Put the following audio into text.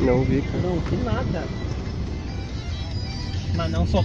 Não vi, cara. Não vi nada. Mas não sobrou.